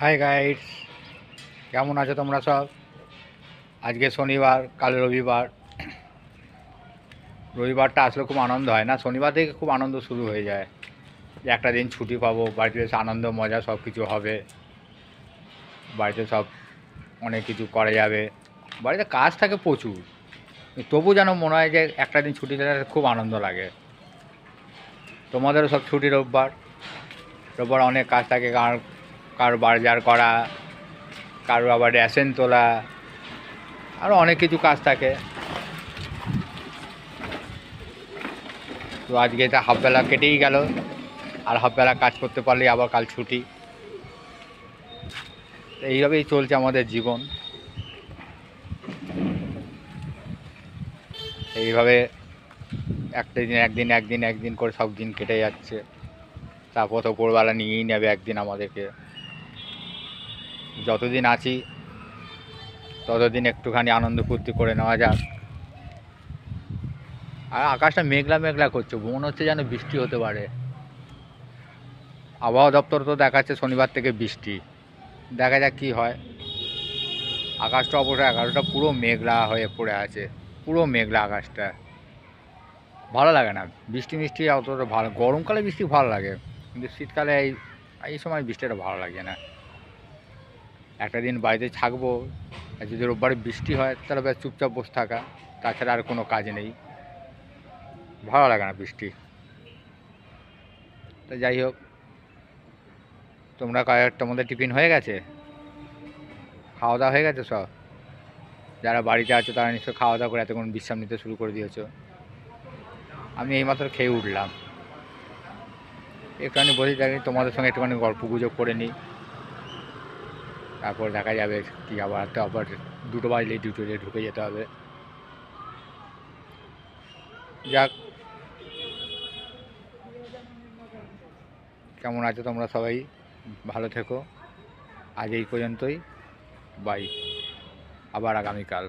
High guides কেমন আছো তোমরা সব? আজকে শনিবার, কাল রবিবার। রবিবারটা আসলে খুব আনন্দ হয় না? শনিবার থেকে খুব আনন্দ শুরু হয়ে যায়। যে একটা দিন ছুটি পাবো, বাড়িতে এসে আনন্দ, মজা সব কিছু হবে। বাড়িতে সব অনেক কিছু করা যাবে। বাড়িতে কাজ থাকে প্রচুর। তবু যেন মনে হয় যে একটা দিন ছুটি দিলে খুব আনন্দ লাগে। তোমাদেরও সব ছুটি রোববার। রোববার অনেক কাজ থাকে কার কারও বাজার করা, কারও আবার রেশন তোলা আরও অনেক কিছু কাজ থাকে। তো আজকে এটা হাফবেলা কেটেই গেল। আর হাফবেলা কাজ করতে পারলেই আবার কাল ছুটি। এইভাবেই চলছে আমাদের জীবন। এইভাবে একটা দিন, একদিন একদিন একদিন করে সব দিন কেটে যাচ্ছে। তারপর তো ভোরবেলা নিয়েই নেবে একদিন আমাদেরকে। যতদিন আছি, ততদিন একটুখানি আনন্দ ফুর্তি করে নেওয়া যাক। আর আকাশটা মেঘলা মেঘলা করছে, মনে হচ্ছে যেন বৃষ্টি হতে পারে। আবহাওয়া দপ্তর তো দেখাচ্ছে শনিবার থেকে বৃষ্টি। দেখা যাক কী হয়। আকাশটা অবশ্য এগারোটা পুরো মেঘলা হয়ে পড়ে আছে, পুরো মেঘলা আকাশটা। ভালো লাগে না, বৃষ্টি মিষ্টি অতটা ভালো, গরমকালে বৃষ্টি ভালো লাগে, কিন্তু শীতকালে এই এই সময় বৃষ্টিটা ভালো লাগে না। একটা দিন বাড়িতে থাকব, আর যদি রোববারে বৃষ্টি হয়, তাহলে ব্যাস চুপচাপ বসে থাকা, তাছাড়া আর কোনো কাজ নেই। ভালো লাগে না বৃষ্টি। তো যাই হোক, তোমরা মধ্যে টিফিন হয়ে গেছে? খাওয়া দাওয়া হয়ে গেছে সব? যারা বাড়িতে আছো, তারা নিশ্চয় খাওয়া দাওয়া করে এতক্ষণ বিশ্রাম নিতে শুরু করে দিয়েছ। আমি এইমাত্র খেয়ে উঠলাম। একটুখানি বসে থাকি, তোমাদের সঙ্গে একটুখানি গল্প গুজব করে নিই। তারপর দেখা যাবে কি আবার তো আবার দুটো বাজলেই ডিউটিতে ঢুকে যেতে হবে। যাক। কেমন আছো তোমরা সবাই? ভালো থেকো। আজ এই পর্যন্তই। বাই। আবার আগামীকাল।